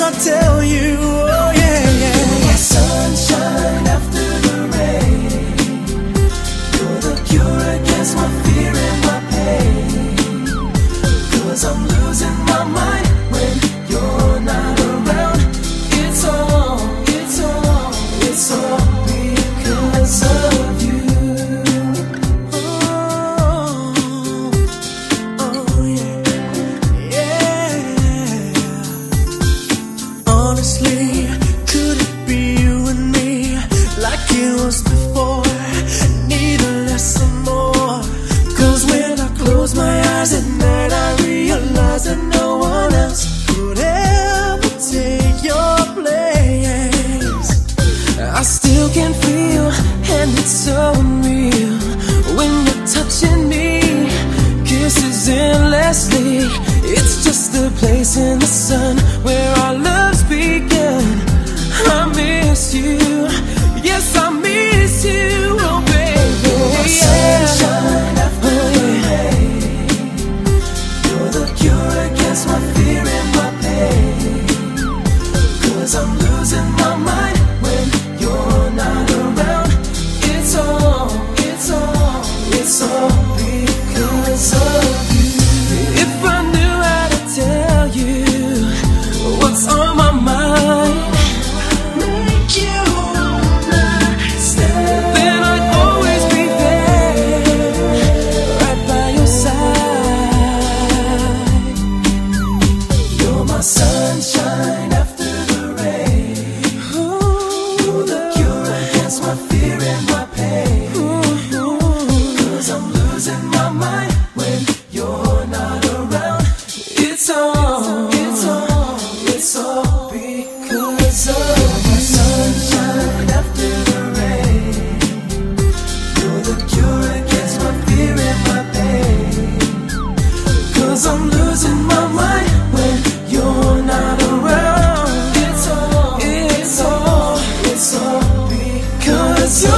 I tell you. Could it be you and me like it was before? Need a or more. Cause when I close my eyes at night, I realize that no one else could ever take your place. I still can feel, and it's so unreal when you're touching me. Kisses endlessly, it's just the place in the Cause I'm losing my mind when you're not around. It's all, it's all, it's all because you're